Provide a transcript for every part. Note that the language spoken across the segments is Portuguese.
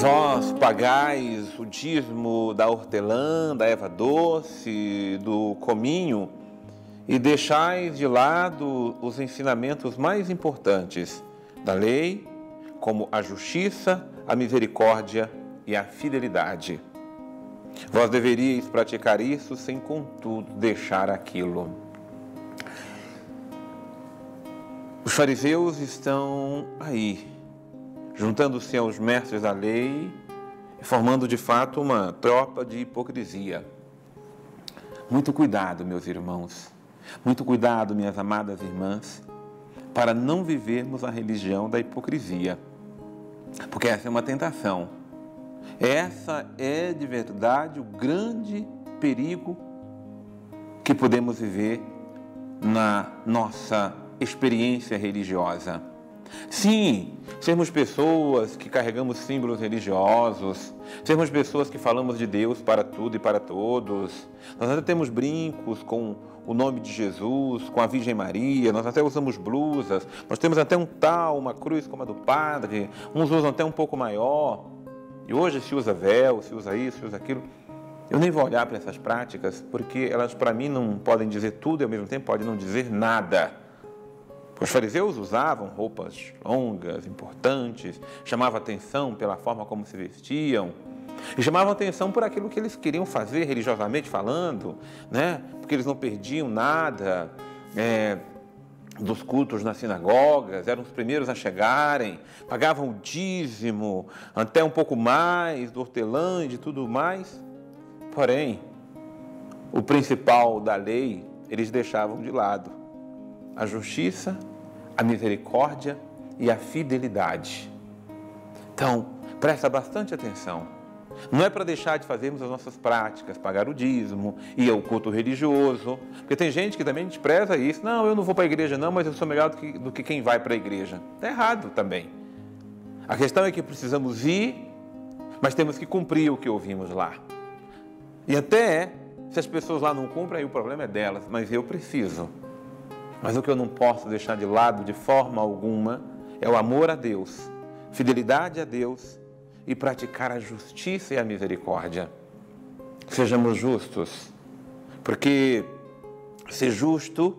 vós pagais o dízimo da hortelã, da erva doce, do cominho e deixais de lado os ensinamentos mais importantes da lei, como a justiça, a misericórdia e a fidelidade. Vós deveríeis praticar isso sem, contudo, deixar aquilo. Os fariseus estão aí, juntando-se aos mestres da lei, formando de fato uma tropa de hipocrisia. Muito cuidado, meus irmãos, muito cuidado, minhas amadas irmãs, para não vivermos a religião da hipocrisia, porque essa é uma tentação. Essa é de verdade o grande perigo que podemos viver na nossa experiência religiosa. Sim, sermos pessoas que carregamos símbolos religiosos, sermos pessoas que falamos de Deus para tudo e para todos. Nós até temos brincos com o nome de Jesus, com a Virgem Maria, nós até usamos blusas, nós temos até um tal, uma cruz como a do padre, uns usam até um pouco maior. E hoje se usa véu, se usa isso, se usa aquilo. Eu nem vou olhar para essas práticas, porque elas para mim não podem dizer tudo e ao mesmo tempo podem não dizer nada. Os fariseus usavam roupas longas, importantes, chamavam atenção pela forma como se vestiam, e chamavam atenção por aquilo que eles queriam fazer religiosamente falando, né? porque eles não perdiam nada é, dos cultos nas sinagogas, eram os primeiros a chegarem, pagavam o dízimo, até um pouco mais do hortelã e de tudo mais. Porém, o principal da lei eles deixavam de lado a justiça, a misericórdia e a fidelidade. Então, presta bastante atenção. Não é para deixar de fazermos as nossas práticas, pagar o dízimo, ir ao culto religioso, porque tem gente que também despreza isso. Não, eu não vou para a igreja não, mas eu sou melhor do que, do que quem vai para a igreja. Está errado também. A questão é que precisamos ir, mas temos que cumprir o que ouvimos lá. E até se as pessoas lá não cumprem, aí o problema é delas, mas eu preciso. Mas o que eu não posso deixar de lado de forma alguma é o amor a Deus, fidelidade a Deus e praticar a justiça e a misericórdia. Sejamos justos, porque ser justo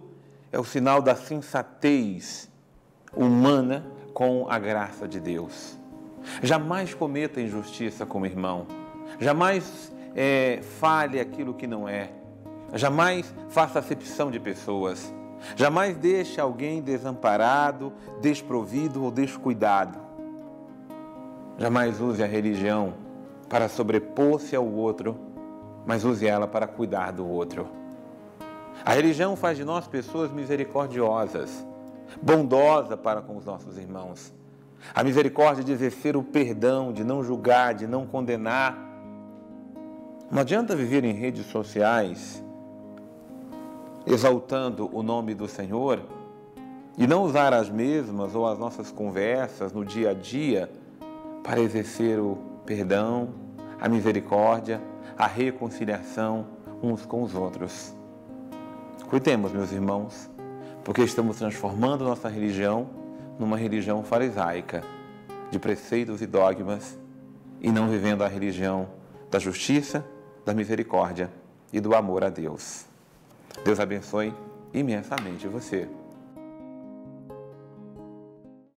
é o sinal da sensatez humana com a graça de Deus. Jamais cometa injustiça como irmão, jamais é, fale aquilo que não é, jamais faça acepção de pessoas. Jamais deixe alguém desamparado, desprovido ou descuidado. Jamais use a religião para sobrepor-se ao outro, mas use ela para cuidar do outro. A religião faz de nós pessoas misericordiosas, bondosa para com os nossos irmãos. A misericórdia de exercer o perdão, de não julgar, de não condenar. Não adianta viver em redes sociais exaltando o nome do Senhor e não usar as mesmas ou as nossas conversas no dia a dia para exercer o perdão, a misericórdia, a reconciliação uns com os outros. Cuidemos, meus irmãos, porque estamos transformando nossa religião numa religião farisaica, de preceitos e dogmas, e não vivendo a religião da justiça, da misericórdia e do amor a Deus. Deus abençoe imensamente você.